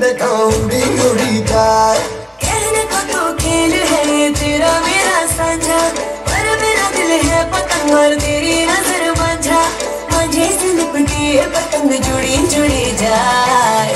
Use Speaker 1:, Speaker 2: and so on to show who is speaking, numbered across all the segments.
Speaker 1: दिखाऊँगी उड़ी जाए।
Speaker 2: कहने को तो खेल है, तेरा मेरा साझा। पर मेरा दिल है पतंग और तेरी नज़र मझा मझे से लिपटी पतंग जुड़ी जुड़ी जाए।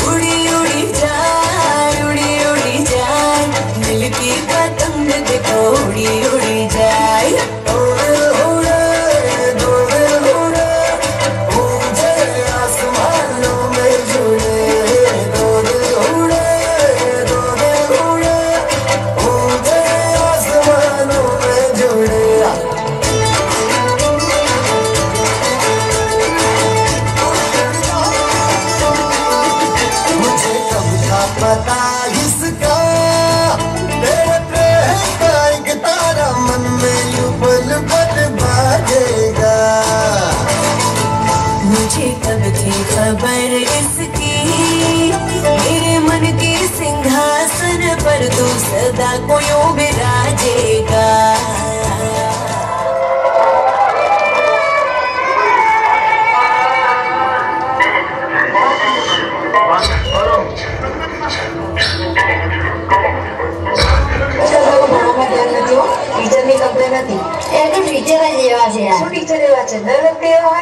Speaker 3: để lên kia thôi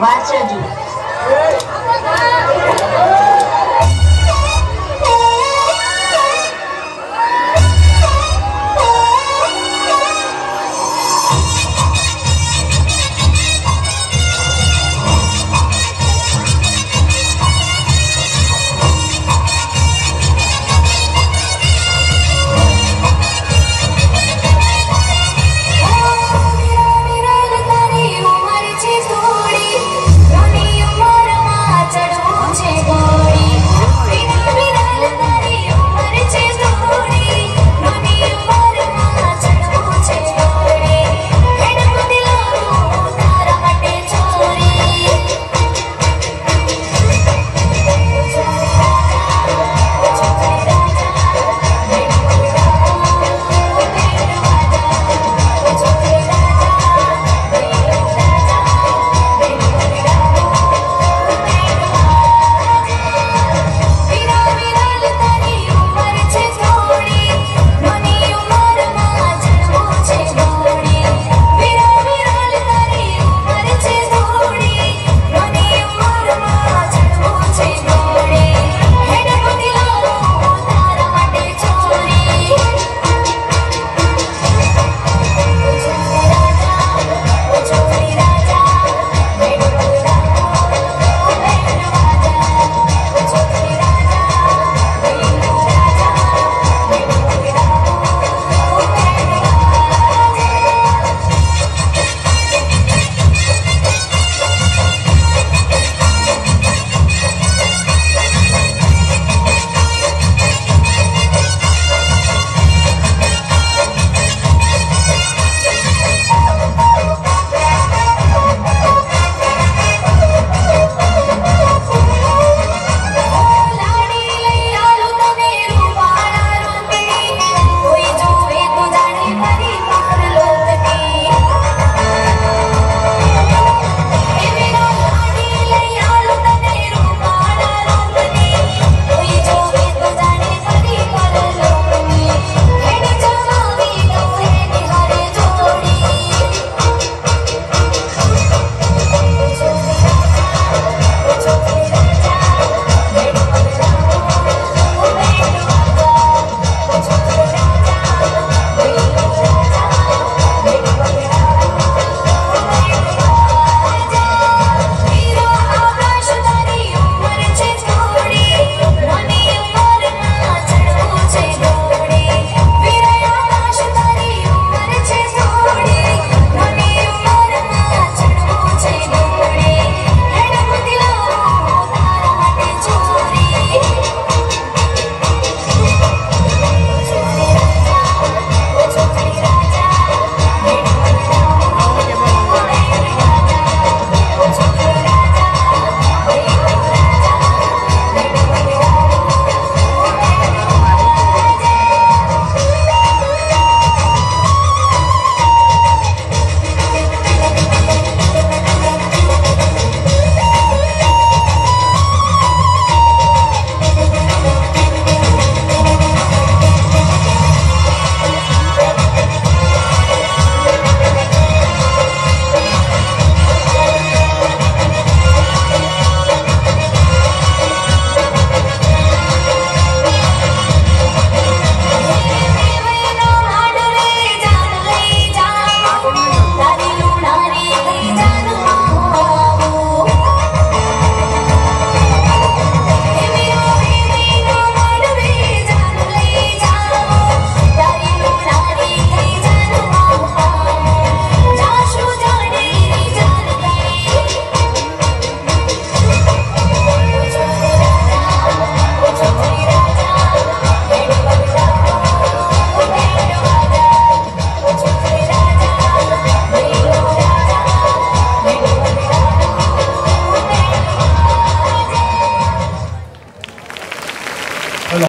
Speaker 3: Baca juga.